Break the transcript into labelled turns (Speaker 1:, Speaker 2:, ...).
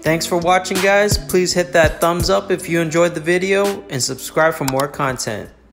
Speaker 1: Thanks for watching guys. Please hit that thumbs up if you enjoyed the video and subscribe for more content.